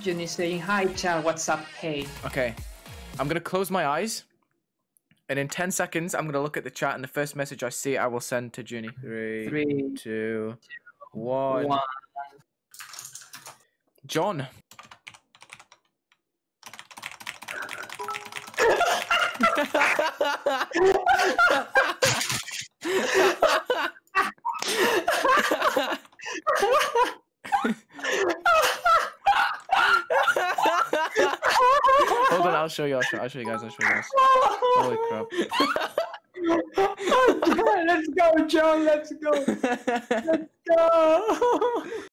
Juni saying, Hi, Chad, what's up? Hey. Okay. I'm gonna close my eyes. And in 10 seconds, I'm gonna look at the chat, and the first message I see, I will send to Junie. Three, Three, two, one. one. John. Hold on, I'll show you. I'll show, I'll show you guys. I'll show you guys. Holy crap. let's go, John. Let's go. Let's go.